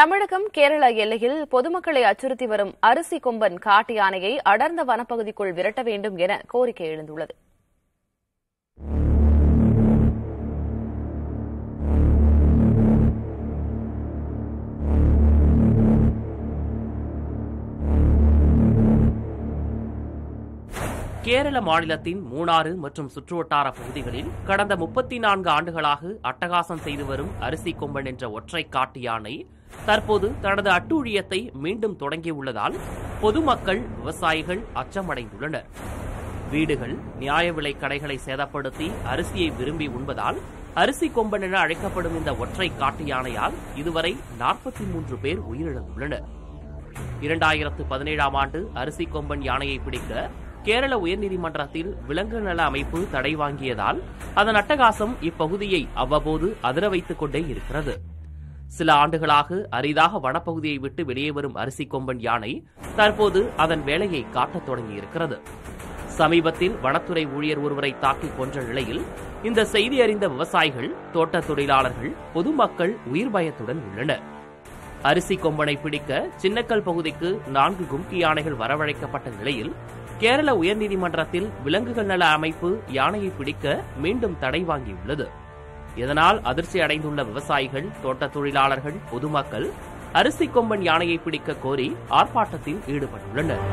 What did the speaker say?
தமிழகம் கேரள எல்லையில் பொதுமக்களை அச்சுறுத்தி வரும் அரிசி கொம்பன் காட்டு யானையை அடர்ந்த வனப்பகுதிக்குள் விரட்ட வேண்டும் என கோரிக்கை எழுந்துள்ளது. கேரள மாநிலத்தின் மூணாறு மற்றும் சுற்றுவட்டார பகுதிகளில் கடந்த முப்பத்தி நான்கு ஆண்டுகளாக அட்டகாசம் செய்து வரும் அரிசி கொம்பன் என்ற ஒற்றை காட்டு யானை தற்போது தனது அட்டூழியத்தை மீண்டும் தொடங்கியுள்ளதால் பொதுமக்கள் விவசாயிகள் அச்சமடைந்துள்ளனர். வீடுகள் நியாய விலை கடைகளை சேதப்படுத்தி அரிசியை விரும்பி உண்பதால் அரிசி கொம்பன் என அழைக்கப்படும் இந்த ஒற்றை காட்டு யானையால் இதுவரை நாற்பத்தி மூன்று பேர் உயிரிழந்துள்ளனர். இரண்டாயிரத்து பதினேழாம் ஆண்டு அரிசி கொம்பன் யானையை பிடிக்க கேரள உயர்நீதிமன்றத்தில் விலங்கு நல அமைப்பு தடை வாங்கியதால் அதன் அட்டகாசம் இப்பகுதியை அவ்வப்போது அதிர வைத்துக் கொண்டே இருக்கிறது. சில ஆண்டுகளாக அரிதாக வனப்பகுதியை விட்டு வெளியே வரும் அரிசி கொம்பன் யானை தற்போது அதன் வேலையை காட்டத் தொடங்கியிருக்கிறது. சமீபத்தில் வனத்துறை ஊழியர் ஒருவரை தாக்கி கொன்ற நிலையில் இந்த செய்தி அறிந்த விவசாயிகள் தோட்டத் தொழிலாளர்கள் பொதுமக்கள் உயிர் பயத்துடன் உள்ளனர். அரிசி கொம்பனை பிடிக்க சின்னக்கல் பகுதிக்கு நான்கு கும்கி யானைகள் வரவழைக்கப்பட்ட நிலையில் கேரள உயர்நீதிமன்றத்தில் விலங்குகள் நல அமைப்பு யானையை பிடிக்க மீண்டும் தடை வாங்கியுள்ளது. இதனால் அதிர்ச்சி அடைந்துள்ள விவசாயிகள் தோட்ட தொழிலாளர்கள் பொதுமக்கள் அரிசி கொம்பன் யானையை பிடிக்க கோரி ஆர்ப்பாட்டத்தில் ஈடுபட்டுள்ளனர்.